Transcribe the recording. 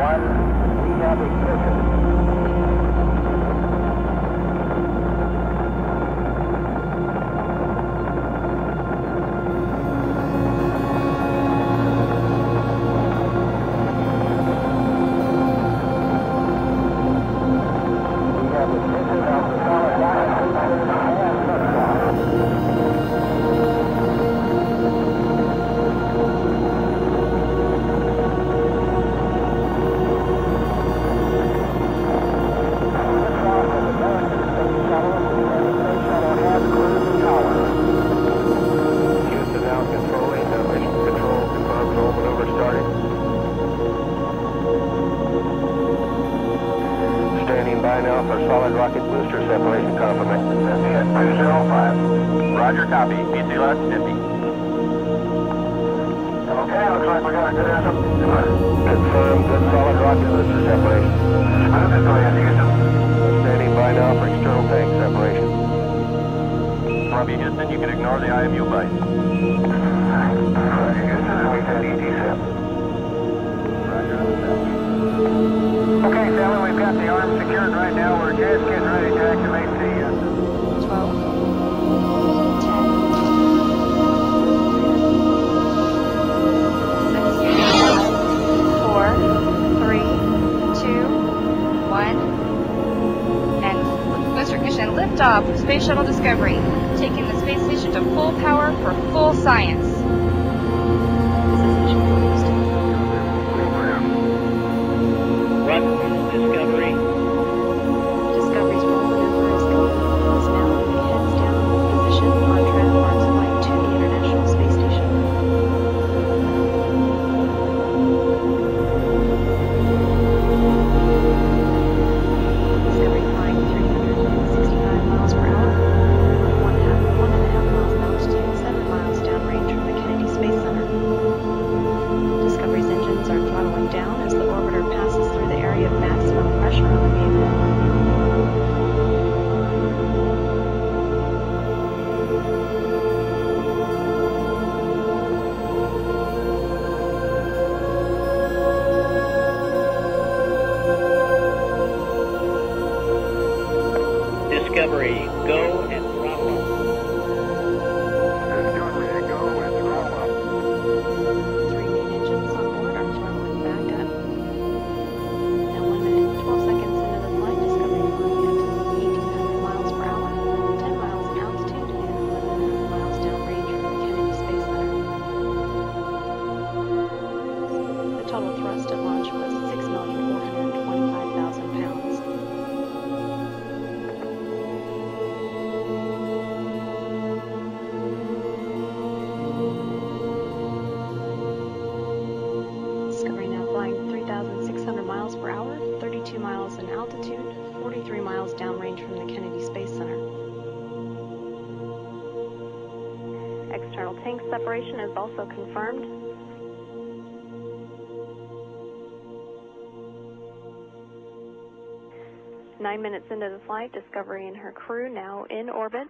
one, we have ignition. Now for solid rocket booster separation zero five. Roger, copy. PC 50. Okay, looks like we got a good answer. Confirm good solid rocket booster separation. Columbia Houston, you can ignore the IMU bite. Okay, Sally, we've got the arm secured right now. We're just getting ready liftoff of Space Shuttle Discovery, taking the space station to full power for full science. Discovery, go altitude, 43 miles downrange from the Kennedy Space Center. External tank separation is also confirmed. Nine minutes into the flight, Discovery and her crew now in orbit.